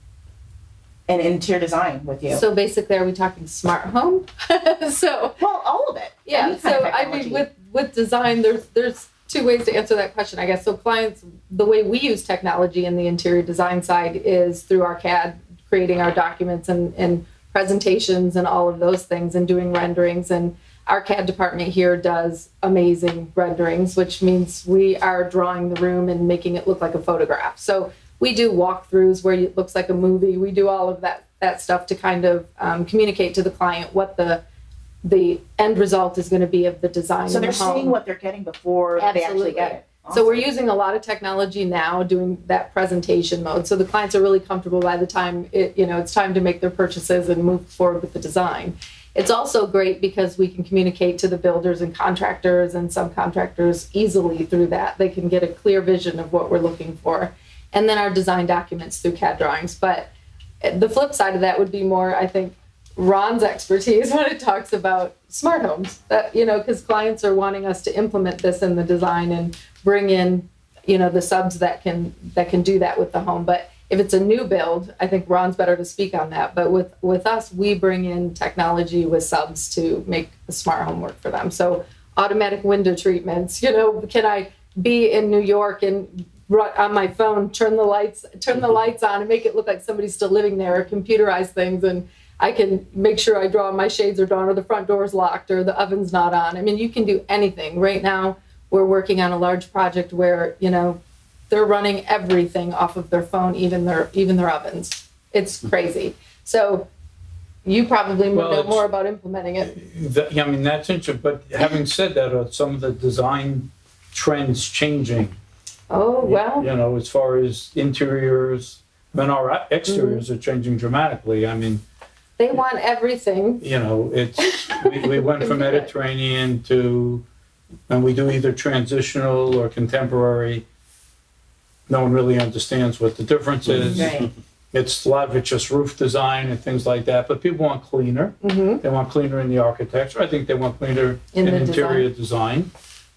and interior design with you? So basically, are we talking smart home? so well, all of it. yeah. So I mean, with with design, there's there's two ways to answer that question, I guess. So clients, the way we use technology in the interior design side is through our CAD, creating our documents and and presentations and all of those things, and doing renderings. And our CAD department here does amazing renderings, which means we are drawing the room and making it look like a photograph. So we do walkthroughs where it looks like a movie. We do all of that that stuff to kind of um, communicate to the client what the the end result is going to be of the design. so they're the seeing what they're getting before they actually get it. So we're using a lot of technology now doing that presentation mode. So the clients are really comfortable by the time it, you know, it's time to make their purchases and move forward with the design. It's also great because we can communicate to the builders and contractors and subcontractors easily through that. They can get a clear vision of what we're looking for. And then our design documents through CAD drawings. But the flip side of that would be more, I think, Ron's expertise when it talks about smart homes. That you know, because clients are wanting us to implement this in the design and bring in, you know, the subs that can that can do that with the home. But if it's a new build, I think Ron's better to speak on that. But with with us, we bring in technology with subs to make a smart home work for them. So automatic window treatments. You know, can I be in New York and on my phone turn the lights turn the lights on and make it look like somebody's still living there or computerize things and I can make sure I draw my shades are drawn or the front door's locked or the oven's not on. I mean, you can do anything. Right now, we're working on a large project where, you know, they're running everything off of their phone, even their even their ovens. It's crazy. So you probably Well, know more about implementing it. That, yeah, I mean, that's interesting, but having said that, are some of the design trends changing? Oh well. You know, as far as interiors, I mean, our exteriors Mm-hmm. are changing dramatically. I mean, They want everything. you know, it's, we, we went from Mediterranean to, and we do either transitional or contemporary. No one really understands what the difference is. Right. It's a lot of it's just roof design and things like that, but people want cleaner. hmm They want cleaner in the architecture. I think they want cleaner In in, the interior design.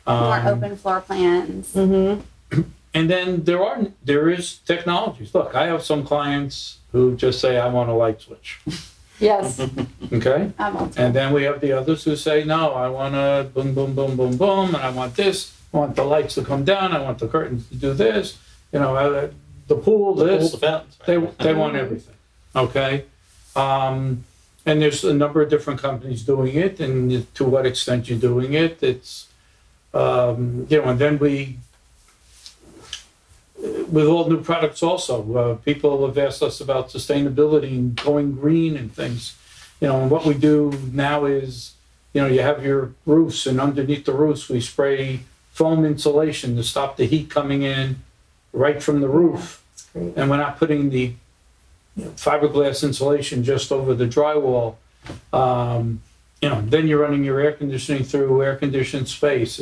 More Um, open floor plans. hmm And then there are there is technologies. Look, I have some clients who just say, "I want a light switch." Yes. Okay. Um, And then we have the others who say, no, I want to boom, boom, boom, boom, boom, and I want this. I want the lights to come down. I want the curtains to do this. You know, uh, the pool, Pull this. the fountains, They, they want everything. Okay. Um, and there's a number of different companies doing it, and to what extent you're doing it, it's, um, you know, and then we, with all new products also, uh, people have asked us about sustainability and going green and things. You know, and what we do now is, you know, you have your roofs, and underneath the roofs, we spray foam insulation to stop the heat coming in right from the roof. And we're not putting the you know, fiberglass insulation just over the drywall. Um, you know, then you're running your air conditioning through air conditioned space.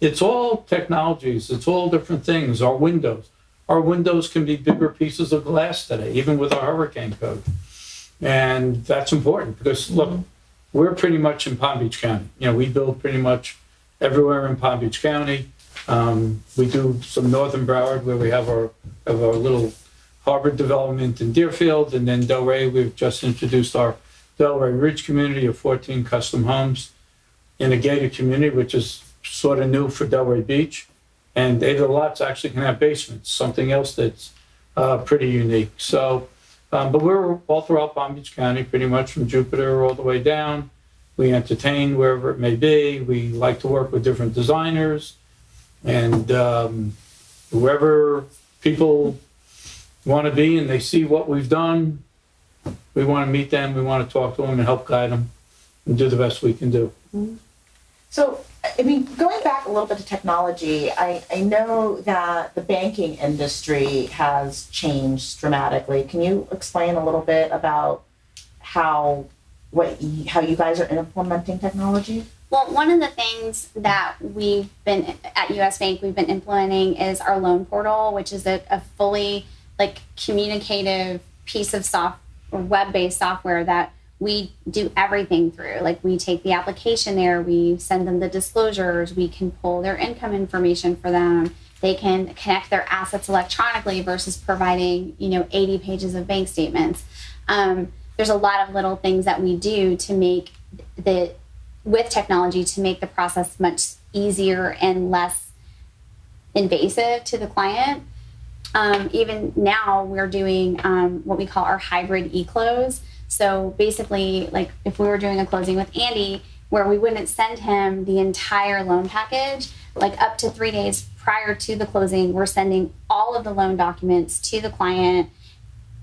It's all technologies. It's all different things. Our windows, our windows can be bigger pieces of glass today, even with our hurricane code, and that's important because look, we're pretty much in Palm Beach County. You know, we build pretty much everywhere in Palm Beach County. Um, we do some northern Broward where we have our have our little harbor development in Deerfield, and then Delray. We've just introduced our Delray Ridge community of 14 custom homes in a gated community, which is sort of new for Delray Beach. And the lots actually can have basements, something else that's uh, pretty unique. So, um, but we're all throughout Palm Beach County, pretty much from Jupiter all the way down. We entertain wherever it may be. We like to work with different designers and um, whoever people want to be and they see what we've done, we want to meet them, we want to talk to them and help guide them and do the best we can do. So, I mean, going back a little bit to technology, I, I know that the banking industry has changed dramatically. Can you explain a little bit about how what how you guys are implementing technology? Well, one of the things that we've been at US Bank, we've been implementing is our loan portal, which is a, a fully like communicative piece of soft web-based software that we do everything through. Like we take the application there, we send them the disclosures, we can pull their income information for them. They can connect their assets electronically versus providing, you know, 80 pages of bank statements. Um, there's a lot of little things that we do to make the with technology to make the process much easier and less invasive to the client. Um, even now, we're doing um, what we call our hybrid e-close. So basically, like if we were doing a closing with Andy, where we wouldn't send him the entire loan package, like up to three days prior to the closing, we're sending all of the loan documents to the client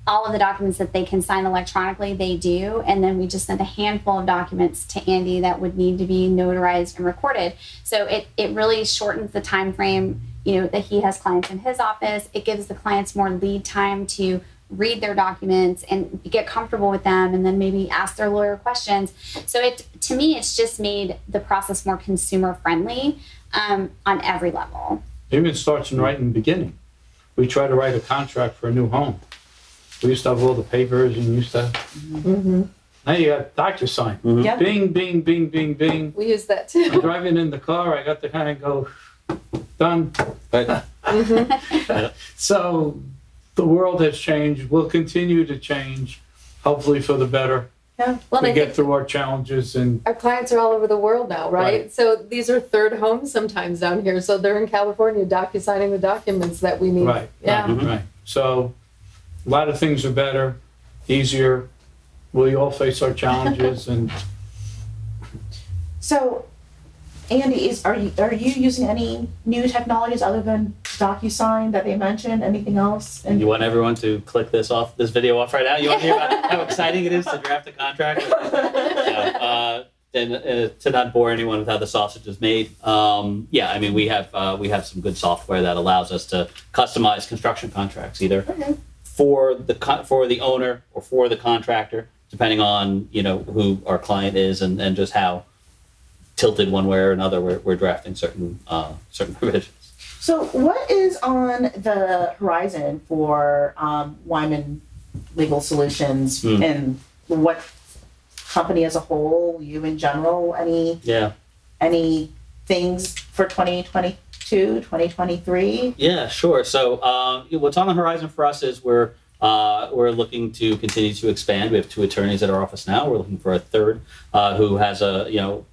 all of the documents that they can sign electronically they do and then we just send a handful of documents to andy that would need to be notarized and recorded. So it, it really shortens the time frame you know that he has clients in his office. It gives the clients more lead time to read their documents and get comfortable with them and then maybe ask their lawyer questions so it to me it's just made the process more consumer friendly um, on every level Even starts in right in the beginning. We try to write a contract for a new home. We used to have all the papers and used to. Now you got DocuSign. Yep. Bing, bing, bing, bing, bing. We use that I'm too. driving in the car. I got to kind of go, done. But So the world has changed. Will continue to change, hopefully for the better. Yeah. Well, we I get through our challenges and our clients are all over the world now, right? Right. So these are third homes sometimes down here. So they're in California docu signing the documents that we need. right, Yeah. right, right. So a lot of things are better, easier. We all face our challenges and So, Andy, is are you are you using any new technologies other than DocuSign that they mentioned? Anything else? And you want everyone to click this off, this video off right now? You want to hear about how exciting it is to draft a contract? Yeah, uh, and uh, to not bore anyone with how the sausage is made, um, yeah, I mean we have uh, we have some good software that allows us to customize construction contracts either for the for the owner or for the contractor, depending on you know who our client is and, and just how tilted one way or another we're, we're drafting certain uh, certain provisions. So, what is on the horizon for um, Wyman Legal Solutions Hmm. and what company as a whole, you in general, any Yeah. any things for 2022, 2023? Yeah, sure. So, uh, what's on the horizon for us is we're uh, we're looking to continue to expand. We have two attorneys at our office now. We're looking for a third uh, who has a you know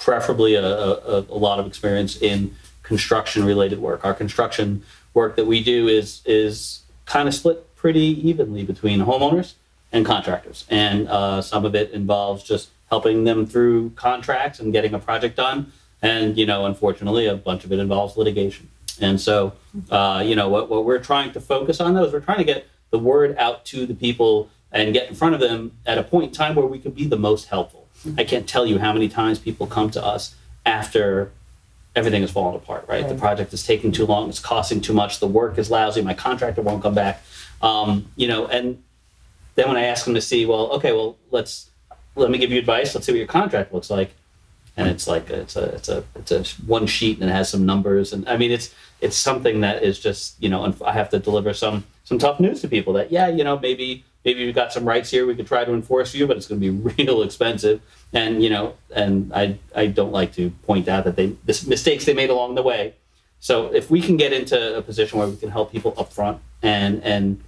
preferably a, a, a lot of experience in construction related work. Our construction work that we do is is kind of split pretty evenly between homeowners and contractors. And uh, some of it involves just helping them through contracts and getting a project done. And, you know, unfortunately, a bunch of it involves litigation. And so, uh, you know, what, what we're trying to focus on though is we're trying to get the word out to the people and get in front of them at a point in time where we could be the most helpful. I can't tell you how many times people come to us after everything has fallen apart, right? The project is taking too long, it's costing too much, the work is lousy, my contractor won't come back. Um, you know, and then when I ask them to see, well, okay, well, let's let me give you advice. Let's see what your contract looks like. And it's like it's a it's a it's a one sheet and it has some numbers and I mean it's it's something that is just you know and I have to deliver some some tough news to people that yeah you know maybe maybe we've got some rights here we could try to enforce for you but it's going to be real expensive and you know and I I don't like to point out that they the mistakes they made along the way so if we can get into a position where we can help people up front and and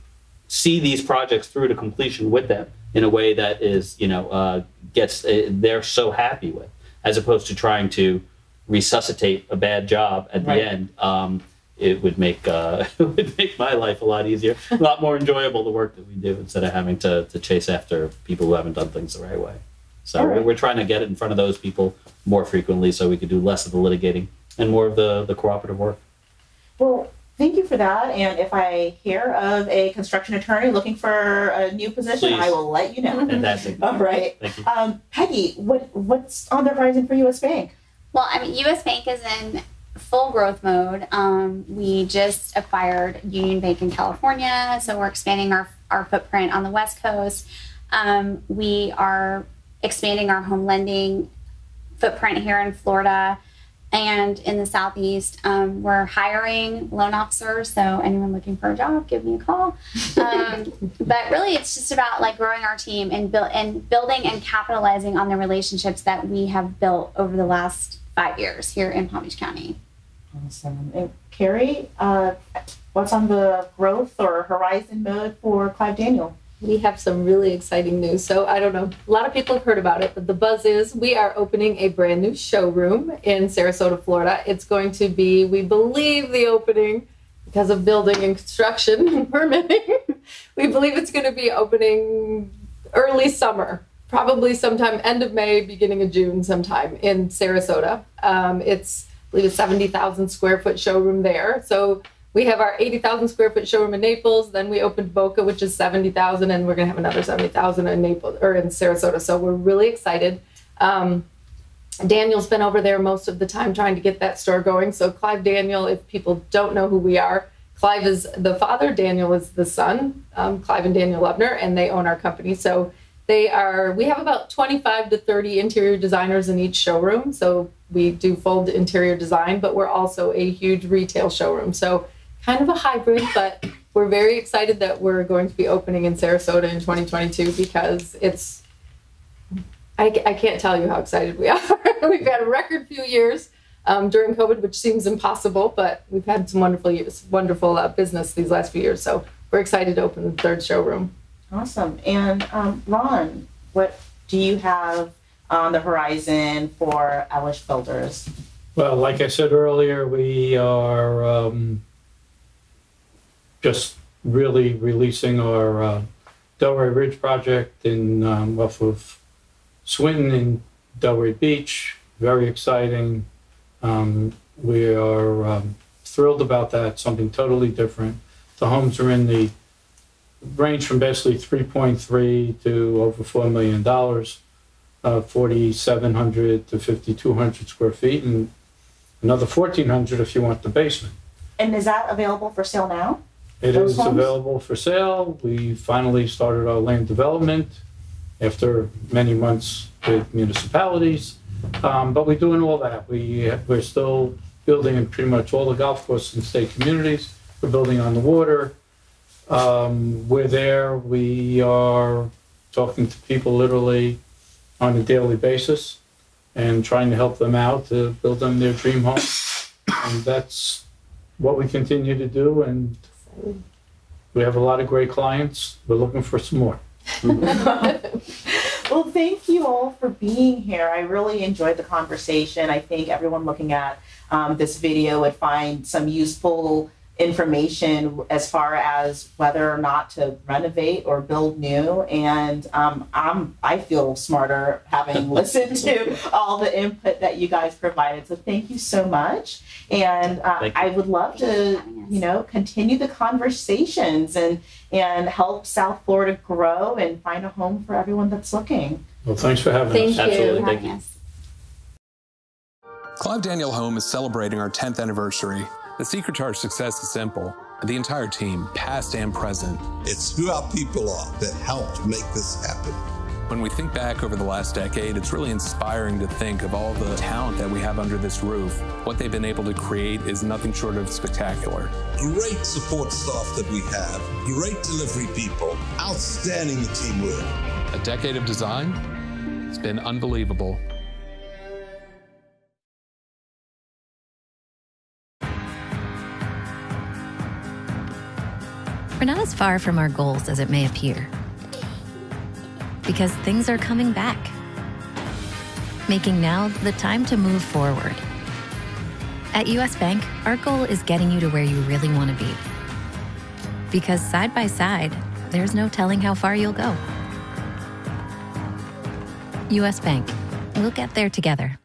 see these projects through to completion with them in a way that is, you know, uh, gets uh, they're so happy with, as opposed to trying to resuscitate a bad job at Right. the end. Um, it would make uh, it would make my life a lot easier, a lot more enjoyable the work that we do instead of having to to chase after people who haven't done things the right way. So we're, right. we're trying to get it in front of those people more frequently, so we could do less of the litigating and more of the the cooperative work. Well, thank you for that. And if I hear of a construction attorney looking for a new position, Please. I will let you know. Fantastic. All right. Thank you. Um, Peggy, what what's on the horizon for U.S. Bank? Well, I mean, US Bank is in full growth mode. Um, we just acquired Union Bank in California, so we're expanding our, our footprint on the West Coast. Um, we are expanding our home lending footprint here in Florida and in the Southeast. Um, we're hiring loan officers, so anyone looking for a job, give me a call. Um, but really, it's just about like growing our team and, build, and building and capitalizing on the relationships that we have built over the last five years here in Palm Beach County. Awesome. And Carrie, uh, what's on the growth or horizon mode for Clive Daniel? We have some really exciting news. So I don't know, a lot of people have heard about it, but the buzz is we are opening a brand new showroom in Sarasota, Florida. It's going to be, we believe, the opening because of building and construction and permitting. we believe it's going to be opening early summer, probably sometime end of May, beginning of June, sometime in Sarasota. Um, it's, I believe, a 70,000 square foot showroom there. So we have our 80,000 square foot showroom in Naples. Then we opened Boca, which is 70,000, and we're going to have another 70,000 in Naples or in Sarasota. So we're really excited. Um, Daniel's been over there most of the time trying to get that store going. So Clive Daniel, if people don't know who we are, Clive is the father, Daniel is the son, um, Clive and Daniel Lubner, and they own our company. So they are, we have about 25 to 30 interior designers in each showroom. So we do full interior design, but we're also a huge retail showroom. So kind of a hybrid, but we're very excited that we're going to be opening in Sarasota in 2022 because it's, I, I can't tell you how excited we are. we've had a record few years um, during COVID, which seems impossible, but we've had some wonderful years, wonderful uh, business these last few years. So we're excited to open the third showroom. Awesome. And um, Ron, what do you have on the horizon for Elish Builders? Well, like I said earlier, we are um, just really releasing our uh, Delray Ridge project in um, off of Swinton in Delray Beach. Very exciting. Um, we are um, thrilled about that. Something totally different. The homes are in the range from basically 3.3 to over four million dollars, uh, 4,700 to 5,200 square feet, and another 1,400 if you want the basement. And is that available for sale now? It Those is homes? available for sale. We finally started our land development after many months with municipalities. Um, but we're doing all that. We, we're still building in pretty much all the golf courses and state communities. We're building on the water. Um, we're there. We are talking to people literally on a daily basis and trying to help them out to build them their dream home. And that's what we continue to do. And we have a lot of great clients. We're looking for some more. Well, thank you all for being here. I really enjoyed the conversation. I think everyone looking at um, this video would find some useful information as far as whether or not to renovate or build new. And um, I'm I feel smarter having listened to all the input that you guys provided. So thank you so much. And uh, I would love to, you know, continue the conversations and and help South Florida grow and find a home for everyone that's looking. Well, thanks for having Thank us. you. Absolutely. Thank you. us. Clive Daniel Home is celebrating our 10th anniversary. The secret to our success is simple. The entire team, past and present. It's who our people are that helped make this happen. When we think back over the last decade, it's really inspiring to think of all the talent that we have under this roof. What they've been able to create is nothing short of spectacular. Great support staff that we have, great delivery people, outstanding teamwork. A decade of design, it's been unbelievable. We're not as far from our goals as it may appear. Because things are coming back. Making now the time to move forward. At US Bank, our goal is getting you to where you really want to be. Because side by side, there's no telling how far you'll go. US Bank, we'll get there together.